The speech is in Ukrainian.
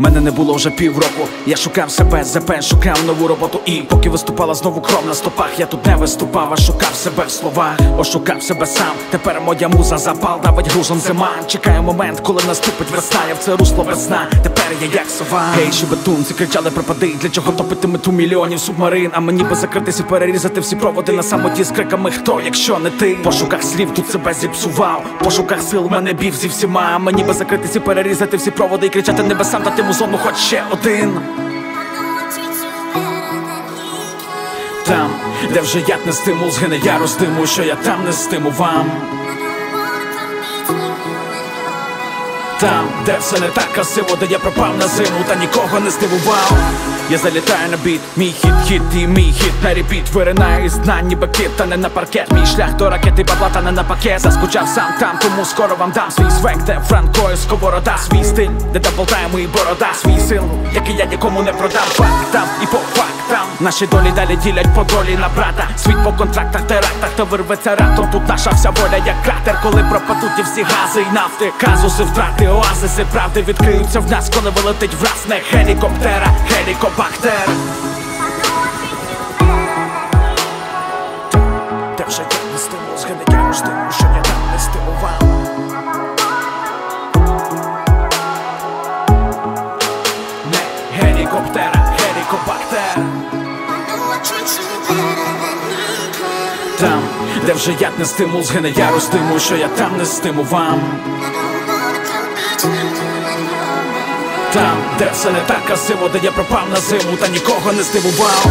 Мене не було вже півроку. Я шукав себе, ЗП, шукав нову роботу. І поки виступала знову кров на стопах, я тут не виступав, а шукав себе в словах, ошукав себе сам. Тепер моя муза запал, давить гружом зима. Чекаю момент, коли наступить весна. Я в це русло весна. Тепер я як сова. Гей, шебетунці кричали пропади. Для чого топити мету мільйонів субмарин? А мені би закритись і перерізати всі проводи на самоті з криками Хто, якщо не ти? Пошуках слів тут себе зіпсував. Пошуках сил мене бів зі всіма. Мені би закритись і перерізати всі проводи і кричати небесам та дати му зону хоч ще один. Там, де вже я не стимул, згине я роздиму, що я там не стиму вам. Там, де все не так красиво, де я пропав на зиму, та нікого не здивував. Я залітаю на біт, мій хіт, хіт і мій хіт на репіт Виринаю із дна, ніби кит, та не на паркет. Мій шлях до ракети бабла, та не на пакет. Заскучав сам там, тому скоро вам дам свій свек, де Франко і сковорода, свій стиль, де даблтайм і борода, свій сил, який я нікому не продам. Фактам і по фактам. Наші долі далі ділять по долі на брата. Світ по контрактах, терактах, то вирветься раптом. Тут наша вся воля, як кратер, коли пропадуть і всі гази і нафти. Казуси втрати, оазиси правди відкриються в нас, коли вилетить враз не гелікоптера, гелікобактер. Де вже я не стимул, згине я роздиму, що я там не стимував. Не гелікоптера, гелікобактер. Там, де вже яд не стимул, згине я роздиму, що я там не стимував. Там, де все не так красиво, де я пропав на зиму, та нікого не здивував.